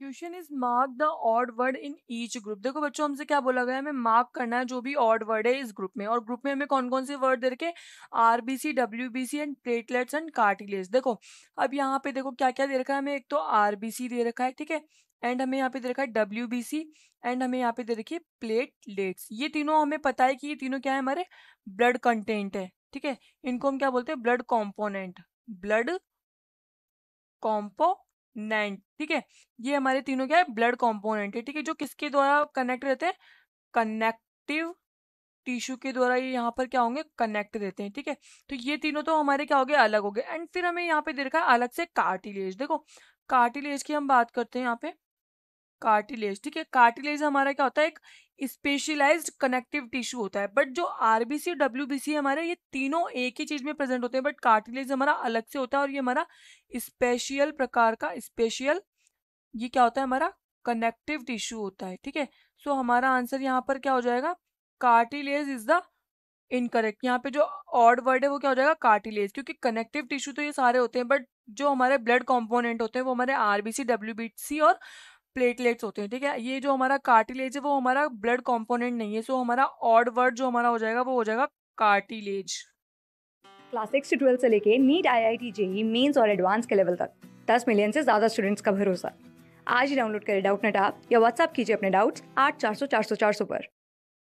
Question is mark the odd word in each group देखो बच्चों, हमसे क्या बोला गया हमें मार्क करना है जो भी ऑड वर्ड है इस ग्रुप में। और ग्रुप में हमें कौन कौन से वर्ड दे रखे RBC WBC and platelets and cartilage देखो, अब यहाँ पे देखो क्या क्या दे रखा है हमें? एक तो आरबीसी दे रखा है, ठीक है? एंड हमें यहाँ पे दे रखा है डब्ल्यू बी सी एंड हमें यहाँ पे दे रखी है प्लेटलेट्स ये तीनों हमें पता है कि ये तीनों क्या है? हमारे ब्लड कंटेंट है, ठीक है? इनको हम क्या बोलते हैं? ब्लड कॉम्पोनेंट ब्लड कॉम्पोनेंट ठीक है? ये हमारे तीनों क्या है? ब्लड कॉम्पोनेंट है, ठीक है? जो किसके द्वारा कनेक्ट रहते हैं? कनेक्टिव टिश्यू के द्वारा ये यहाँ पर क्या होंगे? कनेक्ट रहते हैं, ठीक है? तो ये तीनों तो हमारे क्या हो गए? अलग हो गए। एंड फिर हमें यहाँ पे दे रखा है अलग से कार्टिलेज। देखो, कार्टिलेज की हम बात करते हैं यहाँ पे। कार्टिलेज ठीक है? कार्टिलेज हमारा क्या होता है? एक स्पेशलाइज्ड कनेक्टिव टिश्यू होता है। बट जो आरबीसी और डब्ल्यूबीसी हमारे, ये तीनों एक ही चीज़ में प्रेजेंट होते हैं। बट कार्टिलेज हमारा अलग से होता है और ये हमारा स्पेशियल प्रकार का स्पेशियल ये क्या होता है? हमारा कनेक्टिव टिश्यू होता है, ठीक है? सो हमारा आंसर यहाँ पर क्या हो जाएगा? कार्टिलेज इज़ द इनकरेक्ट यहाँ पे जो ऑड वर्ड है वो क्या हो जाएगा? कार्टिलेज क्योंकि कनेक्टिव टिश्यू तो ये सारे होते हैं। बट जो हमारे ब्लड कॉम्पोनेंट होते हैं वो हमारे आरबीसी डब्ल्यूबीसी और प्लेटलेट्स होते हैं, ठीक है? ये जो हमारा कार्टिलेज है, वो हमारा ब्लड कॉम्पोनेंट नहीं है सो हमारा ऑड वर्ड जो हमारा हो जाएगा, वो हो जाएगा कार्टिलेज क्लास सिक्स से ट्वेल्थ से लेके NEET I I T JEE mains और एडवांस के लेवल तक। दस मिलियन से ज़्यादा स्टूडेंट्स का भरोसा। आज ही डाउनलोड करें डाउट नेट आप या व्हाट्सअप कीजिए अपने डाउट्स आठ चार सौ चार सौ चार सौ पर।